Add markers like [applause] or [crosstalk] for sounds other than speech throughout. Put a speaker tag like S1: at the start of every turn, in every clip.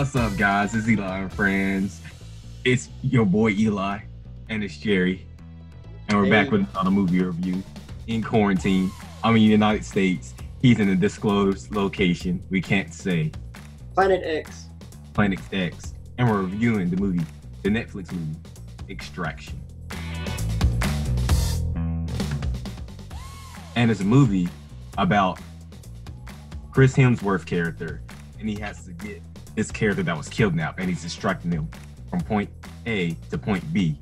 S1: What's up, guys? It's Eli and friends. It's your boy Eli, and it's Jerry, and we're back
S2: Hey.
S1: with another movie review. In quarantine, I'm in the United States. He's in a disclosed location. We can't say
S2: Planet X.
S1: Planet X, and we're reviewing the movie, the Netflix movie, Extraction. And it's a movie about Chris Hemsworth character, and he has to get this character that was kidnapped, and he's distracting him from point A to point B,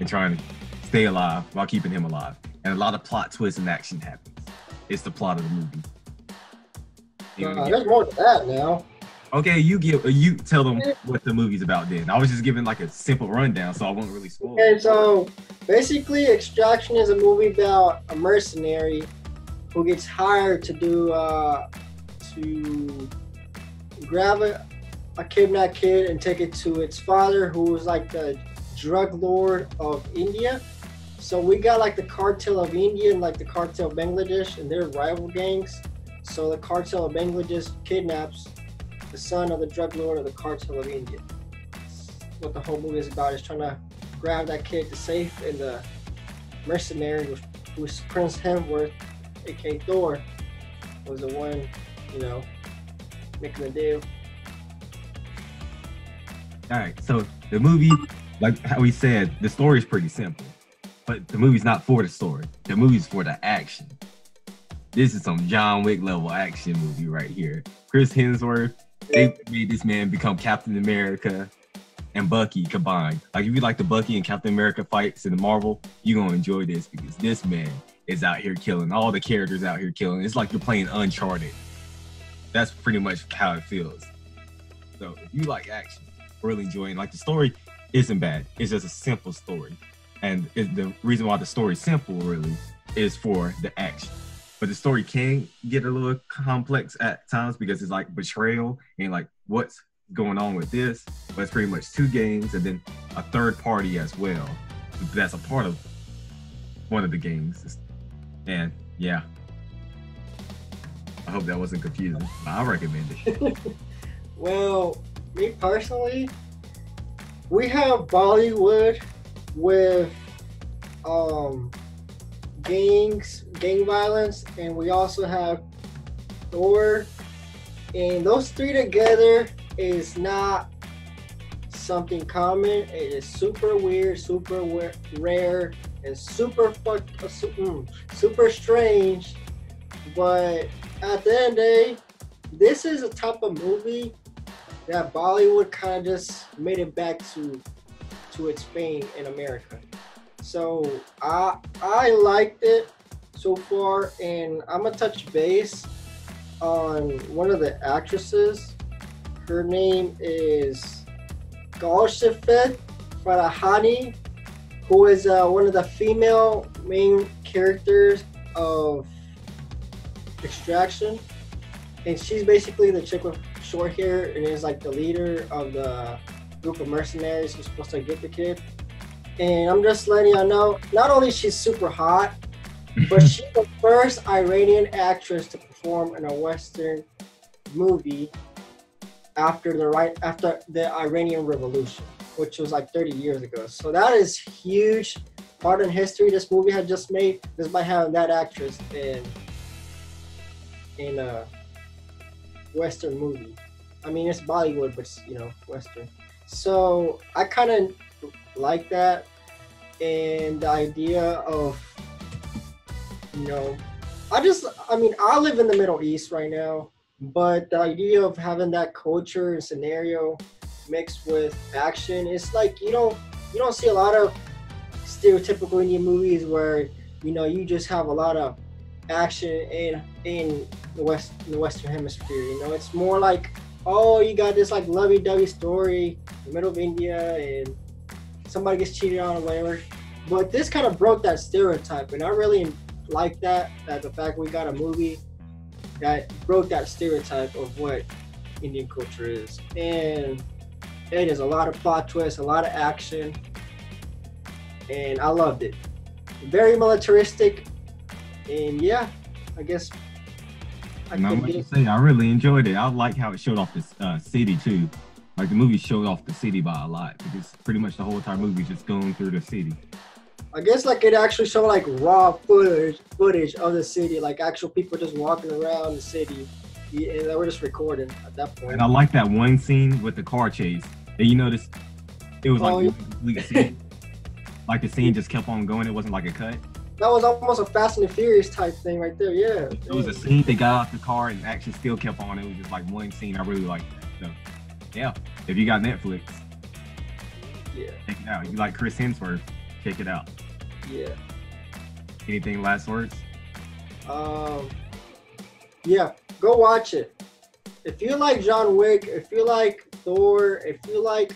S1: and trying to stay alive while keeping him alive. And a lot of plot twists and action happens. It's the plot of the movie.
S2: Uh, there's more to that now.
S1: Okay, you give you tell them what the movie's about. Then I was just giving like a simple rundown, so I won't really spoil.
S2: And so basically, Extraction is a movie about a mercenary who gets hired to do uh, to grab a, a kidnapped kid and take it to its father, who was like the drug lord of India. So we got like the cartel of India and like the cartel of Bangladesh, and they're rival gangs. So the cartel of Bangladesh kidnaps the son of the drug lord of the cartel of India. What the whole movie is about is trying to grab that kid to safe, and the mercenary, was- who was Chris Hemsworth, aka Thor, was the one, you know, making the deal.
S1: All right, so the movie, like how we said, the story is pretty simple, but the movie's not for the story. The movie's for the action. This is some John Wick level action movie right here. Chris Hemsworth, they made this man become Captain America and Bucky combined. Like if you like the Bucky and Captain America fights in the Marvel, you're gonna enjoy this because this man is out here killing all the characters out here killing. It's like you're playing Uncharted. That's pretty much how it feels. So if you like action, really enjoying like the story isn't bad. It's just a simple story. And it, the reason why the story's simple really is for the action. But the story can get a little complex at times because it's like betrayal and like what's going on with this. But it's pretty much two games and then a third party as well. That's a part of one of the games. And yeah. I hope that wasn't confusing. I recommend it. [laughs]
S2: Well, me personally, we have Bollywood with um gangs, gang violence, and we also have Thor. And those three together is not something common. It is super weird, super rare, and super fuck, uh, su- mm, super strange. But at the end of the day, this is a type of movie that Bollywood kind of just made it back to to its fame in America. So I I liked it so far, and I'm gonna touch base on one of the actresses. Her name is Golshifteh Farahani, who is uh, one of the female main characters of Extraction and she's basically the chick with short hair and is like the leader of the group of mercenaries who's supposed to get the kid. And I'm just letting y'all know, not only she's super hot, but [laughs] she's the first Iranian actress to perform in a Western movie after the right after the Iranian Revolution, which was like 30 years ago. So that is huge part in history this movie had just made just by having that actress in in a Western movie. I mean, it's Bollywood, but it's, you know, Western. So I kind of like that, and the idea of, you know, I just, I mean, I live in the Middle East right now, but the idea of having that culture and scenario mixed with action, it's like you don't, you don't see a lot of stereotypical Indian movies where you know you just have a lot of action in in the west in the western hemisphere you know it's more like oh you got this like lovey-dovey story in the middle of india and somebody gets cheated on or whatever. But this kind of broke that stereotype and i really like that that the fact we got a movie that broke that stereotype of what indian culture is. And it is a lot of plot twists a lot of action and i loved it. Very militaristic and yeah, I guess I
S1: Not much to say. I really enjoyed it. I like how it showed off this uh, city too. Like the movie showed off the city by a lot because pretty much the whole entire movie just going through the city.
S2: I guess like it actually showed like raw footage footage of the city, like actual people just walking around the city. Yeah, and they were just recording at that point.
S1: And I like that one scene with the car chase. And you notice it was like
S2: Oh, yeah. [laughs]
S1: like the scene just kept on going. It wasn't like a cut.
S2: That was almost a Fast and the Furious type thing right there. Yeah.
S1: It was a scene they got out the car and action still kept on. It was just like one scene I really liked. So yeah, if you got Netflix,
S2: Yeah.
S1: check it out. You like Chris Hemsworth, check it out.
S2: Yeah.
S1: Anything last words?
S2: Um. Yeah. Go watch it. If you like John Wick, if you like Thor, if you like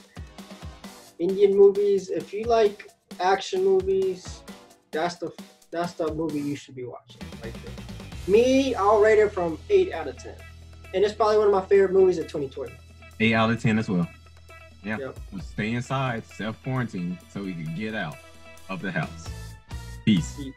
S2: Indian movies, if you like action movies, that's the that's the movie you should be watching right there. Me, I'll rate it from eight out of ten, and it's probably one of my favorite movies of 2020.
S1: Eight out of ten as well. Yeah.
S2: Yep.
S1: Well, stay inside, self quarantine, so we can get out of the house. Peace.
S2: Peace.